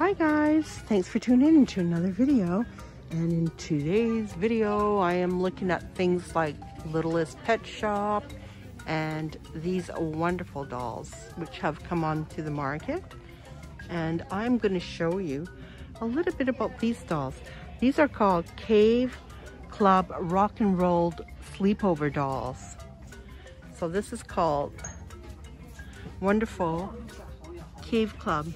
Hi guys, thanks for tuning in to another video. And in today's video, I am looking at things like Littlest Pet Shop and these wonderful dolls which have come onto the market. And I'm going to show you a little bit about these dolls. These are called Cave Club Rock and Rolled Sleepover Dolls. So this is called Wonderful Cave Club.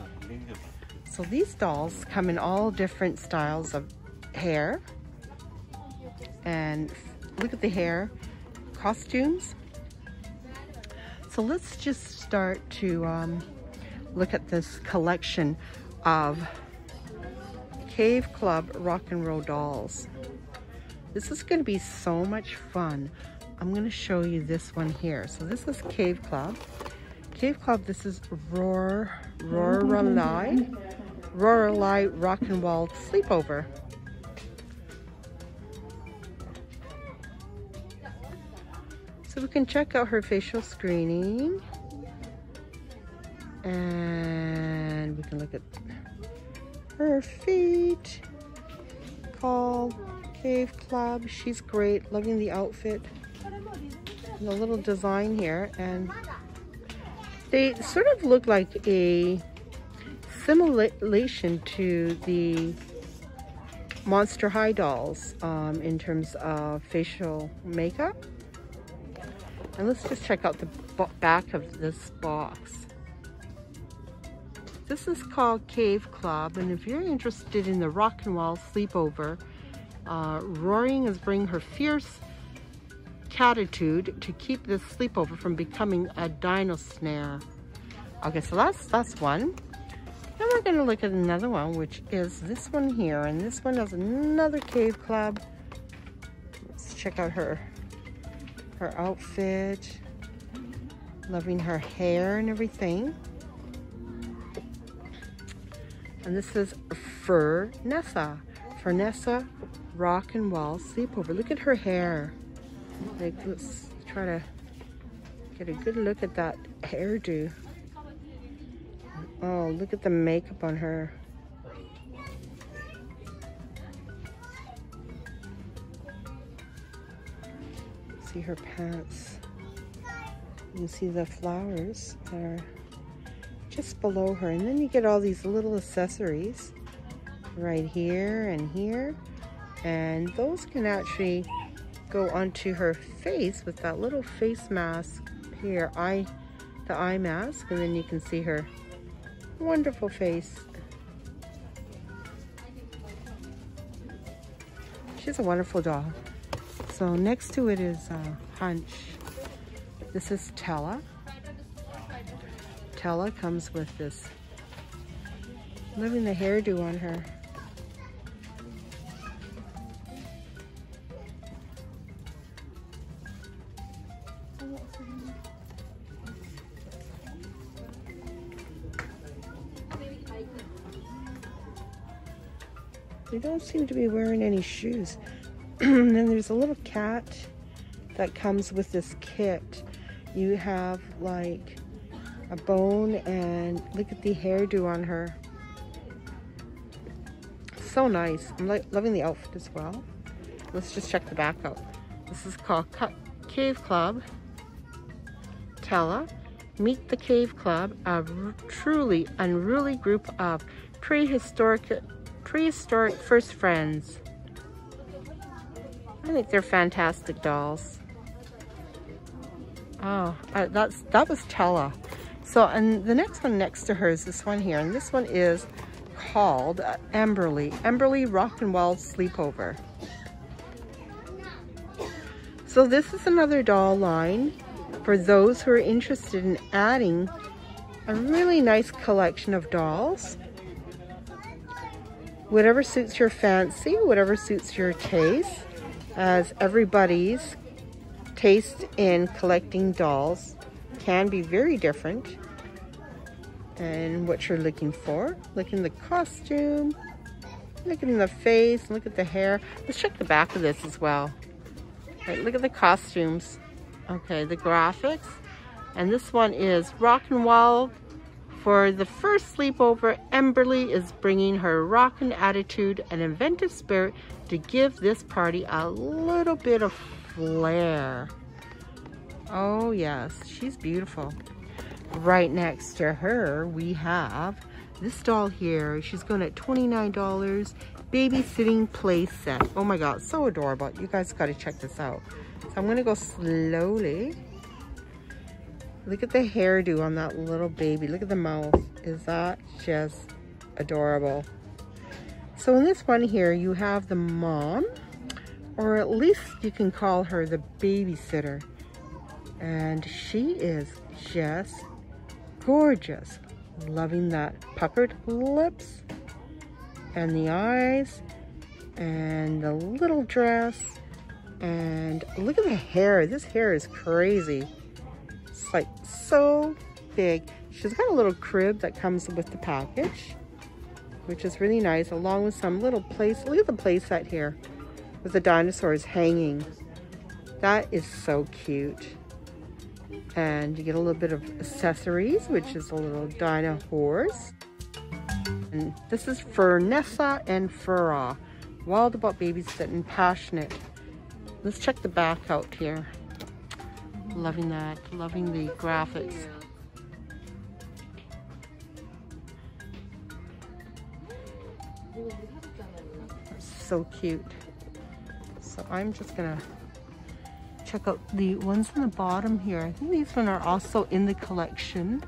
So these dolls come in all different styles of hair. And look at the hair. Costumes. So let's just start to um, look at this collection of Cave Club Rock and Roll dolls. This is going to be so much fun. I'm going to show you this one here. So this is Cave Club. Cave Club, this is Roar, Roar Roaralai Rock and Roll Sleepover. So we can check out her facial screening. And we can look at her feet. Call Cave Club. She's great. Loving the outfit. And the little design here. And they sort of look like a simulation to the Monster High dolls um, in terms of facial makeup. And let's just check out the back of this box. This is called Cave Club, and if you're interested in the rock and roll sleepover, uh, Roaring is bringing her fierce catitude to keep this sleepover from becoming a dino snare. Okay, so that's that's one. Then we're gonna look at another one, which is this one here, and this one is another Cave Club. Let's check out her her outfit. Loving her hair and everything. And this is Fernessa. Fernessa Rock and Wall Sleepover. Look at her hair. Like, let's try to get a good look at that hairdo. Oh, look at the makeup on her. see her pants. You can see the flowers that are just below her. And then you get all these little accessories right here and here. And those can actually go onto her face with that little face mask here, eye, the eye mask. And then you can see her wonderful face. She's a wonderful doll. So next to it is uh, Hunch. This is Tella. Tella comes with this, loving the hairdo on her. They don't seem to be wearing any shoes. and then there's a little cat that comes with this kit. You have like a bone and look at the hairdo on her. So nice. I'm loving the outfit as well. Let's just check the back out. This is called Cut Cave Club. Tella. Meet the Cave Club, a truly unruly group of prehistoric prehistoric first friends. I think they're fantastic dolls. Oh, uh, that's that was Tella. So, and the next one next to her is this one here, and this one is called uh, Emberly. Emberly Rock and Roll Sleepover. So this is another doll line for those who are interested in adding a really nice collection of dolls. Whatever suits your fancy, whatever suits your taste as everybody's taste in collecting dolls can be very different and what you're looking for. Look in the costume, look in the face, look at the hair. Let's check the back of this as well. Right, look at the costumes. Okay, the graphics. And this one is Rock and Roll For the first sleepover, Emberly is bringing her rockin' attitude and inventive spirit to give this party a little bit of flair. Oh yes, she's beautiful. Right next to her, we have this doll here. She's going at $29. Babysitting play set. Oh my god, so adorable. You guys got to check this out. So I'm to go slowly. Look at the hairdo on that little baby. Look at the mouth. Is that just adorable? So in this one here, you have the mom, or at least you can call her the babysitter. And she is just gorgeous. Loving that puckered lips and the eyes and the little dress. And look at the hair. This hair is crazy. It's like so big. She's got a little crib that comes with the package, which is really nice, along with some little place. Look at the play set here with the dinosaurs hanging. That is so cute. And you get a little bit of accessories, which is a little dino horse. And this is Fernessa and Fura. Wild about babysitting, passionate. Let's check the back out here. Loving that, loving the graphics. So cute. So I'm just gonna check out the ones on the bottom here. I think these one are also in the collection.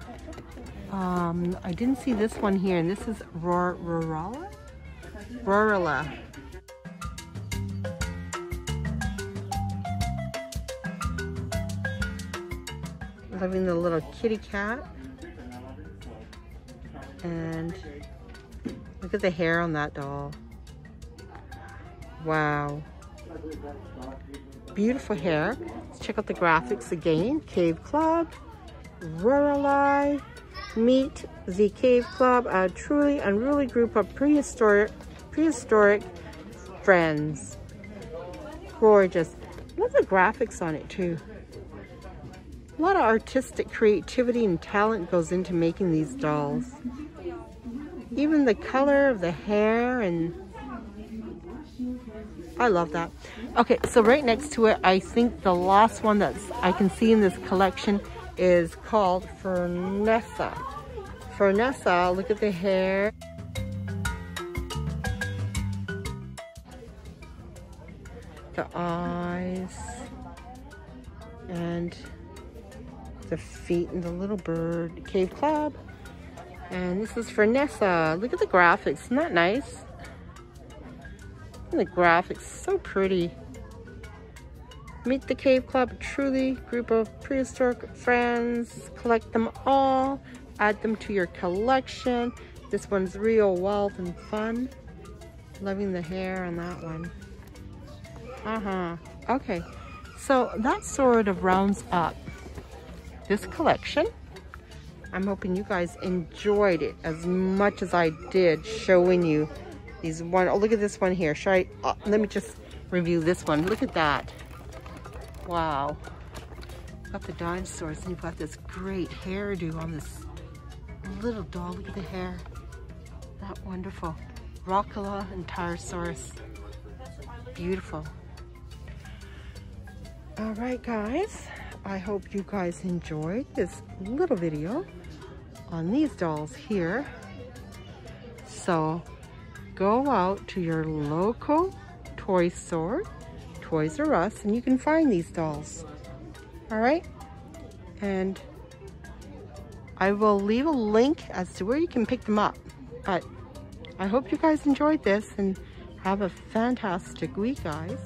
Um, I didn't see this one here, and this is Rorala? Rorala. Loving the little kitty cat. And look at the hair on that doll. Wow beautiful hair. Let's check out the graphics again. Cave Club, Rurali, Meet the Cave Club, a truly unruly group of prehistoric, prehistoric friends. Gorgeous. Love the graphics on it too. A lot of artistic creativity and talent goes into making these dolls. Even the color of the hair and I love that. Okay, so right next to it, I think the last one that I can see in this collection is called Fernessa. Fernessa, look at the hair. The eyes. The feet and the little bird. Cave Club. And this is Fernessa. Look at the graphics. Isn't that nice? the graphics, so pretty. Meet the Cave Club, truly group of prehistoric friends. Collect them all, add them to your collection. This one's real wild and fun. Loving the hair on that one. Uh-huh. Okay, so that sort of rounds up this collection. I'm hoping you guys enjoyed it as much as I did showing you these one, oh, look at this one here. Should I, uh, let me just review this one. Look at that. Wow. Got the dinosaurs and you've got this great hairdo on this little doll. Look at the hair. That wonderful. Rockula and Tyrannosaurus. Beautiful. All right, guys. I hope you guys enjoyed this little video on these dolls here. So go out to your local toy store, Toys R Us, and you can find these dolls. All right? And I will leave a link as to where you can pick them up. But I hope you guys enjoyed this and have a fantastic week, guys.